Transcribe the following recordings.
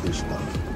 でした。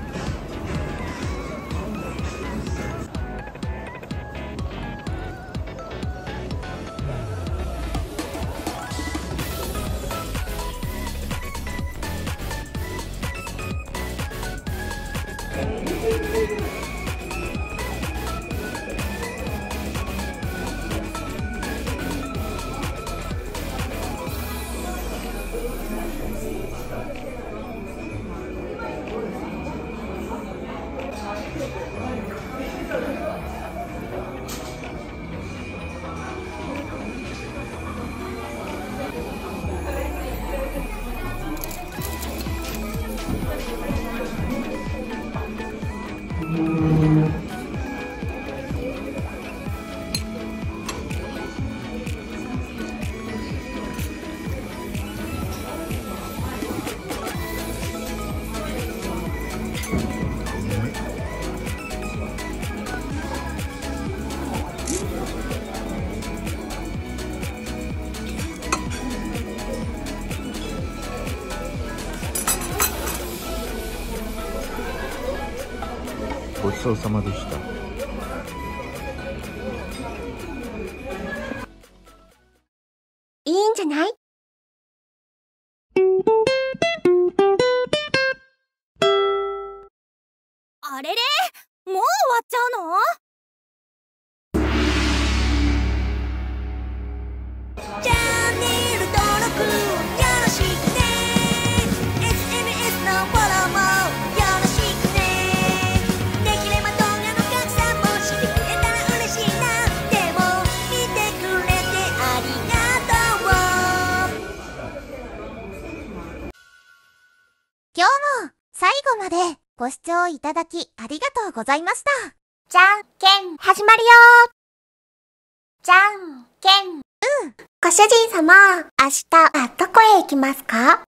ごちそうさまでした。いいんじゃない？あれれ？もう終わっちゃうの？ご視聴いただきありがとうございました。じゃんけん始まるよじゃんけん。ご主人様、明日はどこへ行きますか？